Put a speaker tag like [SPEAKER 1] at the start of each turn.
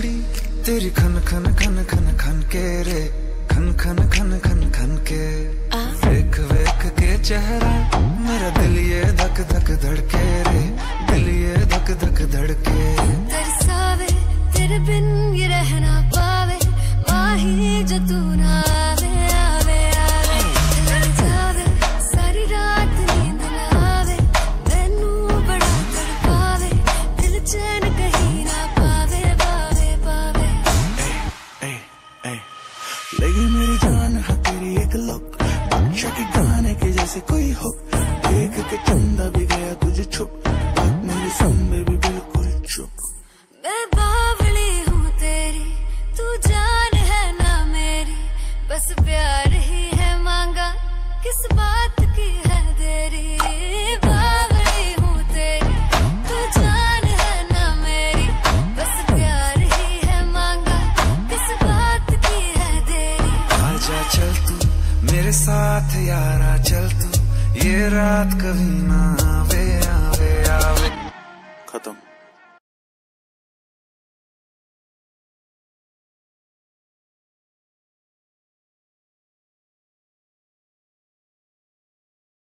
[SPEAKER 1] तेरी खन खन खन खन खन के रे। खन खन खन खन खन के। देख वेख के चेहरा मेरा दिल ये धक धक धड़के रे। दिल ये धक धक धड़के।
[SPEAKER 2] तरसावे तेरे बिन ये रहना पावे। माही जो तू ना
[SPEAKER 1] जैसे कोई हो। देख के चंदा भी गया तुझे छुप। मेरी सामने भी बिल्कुल चुप।
[SPEAKER 2] मैं बावली हूँ तेरी, तू जान है ना मेरी। बस प्यार ही है मांगा, किस बात
[SPEAKER 1] मेरे साथ यारा चल तू। ये रात कभी ना आवे आवे आवे। खत्म।